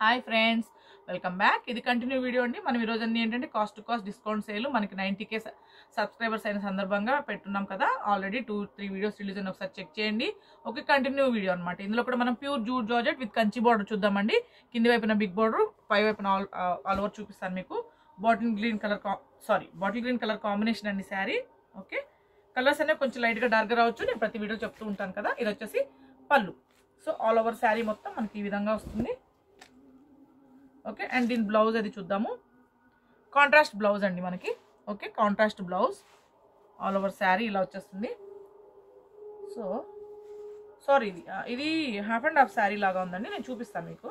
Hi friends welcome back. ఇది continue video అండి. మనం ఈరోజు అన్ని ఏంటంటే cost to cost discount sale మనకి నైంటీ కే సబ్స్క్రైబర్స్ అయిన సందర్భంగా పెట్టున్నాం కదా. Already two three videos release అని ఒకసారి చెక్ చేయండి. ఓకే కంటిన్యూ వీడియో అనమాట ఇందులో కూడా మనం pure jute georgette with Kanchi border చూద్దామండి. కింది వైపున బిగ్ బార్డర్ పై వైపున ఆల్ ఆల్ ఓవర్ చూపిస్తాను మీకు. Bottle green colour sorry bottle green colour combination అండి శారీ. ఓకే కలర్స్ అనేవి కొంచెం లైట్గా డార్క్గా రావచ్చు. నేను ప్రతి వీడియో చెప్తూ ఉంటాను కదా. ఇది వచ్చేసి పళ్ళు. సో ఆల్ ఓవర్ శారీ మొత్తం మనకి ఈ విధంగా వస్తుంది. ఓకే? అండ్ దీని బ్లౌజ్ అది చూద్దాము? కాంట్రాస్ట్ బ్లౌజ్ అండి మనకి. Okay? Contrast blouse all over sari ఇలా వచ్చేస్తుంది. సో సారీ ఇది ఇది హాఫ్ అండ్ హాఫ్ శారీ లాగా ఉందండి. నేను చూపిస్తాను మీకు.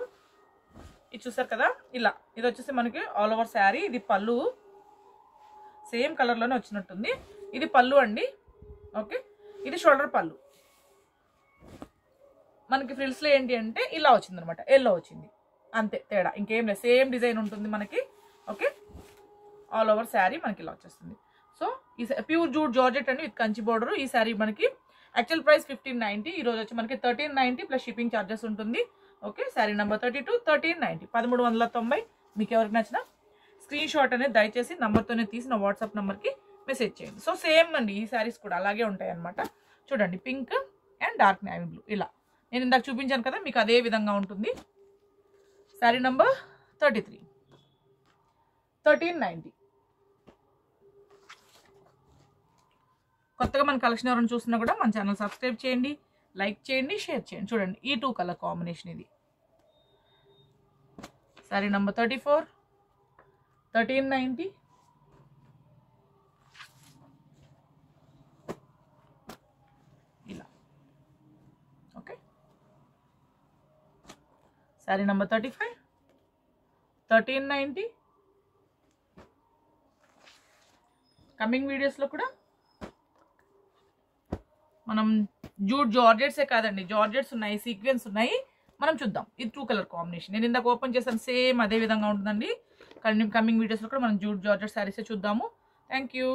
ఇది చూసారు కదా? ఇలా. ఇది వచ్చేసి మనకి ఆల్ ఓవర్ శారీ ఇది పళ్ళు. సేమ్ కలర్లోనే వచ్చినట్టుంది. ఇది పళ్ళు అండి. ఓకే? ఇది షోల్డర్ పళ్ళు. మనకి ఫ్రిల్స్లో ఏంటి అంటే ఇలా వచ్చింది అనమాట ఎల్లో వచ్చింది. అంతే తేడా. ఇంకేం లేదు. సేమ్ డిజైన్ ఉంటుంది మనకి. ఓకే? ఆల్ ఓవర్ శారీ మనకి ఇలా వచ్చేస్తుంది. సో ఈ ప్యూర్ జూట్ జార్జెట్ అండి విత్ కంచి బోర్డర్. ఈ శారీ మనకి యాక్చువల్ ప్రైస్ ఫిఫ్టీన్ నైంటీ ఈ రోజు వచ్చి మనకి thirteen ninety plus shipping charges ఉంటుంది. Okay? Sari number thirty two thirteen ninety పదమూడు వందల తొంభై. మీకు ఎవరికి నచ్చిన స్క్రీన్ షాట్ అనేది దయచేసి నెంబర్తోనే తీసిన వాట్సాప్ నెంబర్కి మెసేజ్ చేయండి. సో సేమ్ అండి. ఈ శారీస్ కూడా అలాగే ఉంటాయి అనమాట చూడండి pink and dark navy blue ఇలా. నేను ఇందాక చూపించాను కదా మీకు అదే విధంగా ఉంటుంది. Sari number thirty three. Thirteen ninety. కొత్తగా మన కలెక్షన్ ఎవరైనా చూస్తున్నా కూడా మన ఛానల్ సబ్స్క్రైబ్ చేయండి లైక్ చేయండి షేర్ చేయండి. చూడండి ఈ టూ కలర్ కాంబినేషన్ ఇది. Sari number thirty four thirteen ninety ఇలా okay sari number thirty five thirteen ninety coming వీడియోస్లో కూడా? మనం జూట్ జార్జెట్సే కాదండి జార్జెట్స్ ఉన్నాయి సీక్వెన్స్ ఉన్నాయి. మనం చూద్దాం. ఇది టూ కలర్ కాంబినేషన్ నేను ఇందాక ఓపెన్ చేశాను సేమ్ అదే విధంగా ఉంటుందండి. కమింగ్ వీడియోస్లో కూడా మనం జూట్ జార్జెట్ శారీసే చూద్దాము. Thank you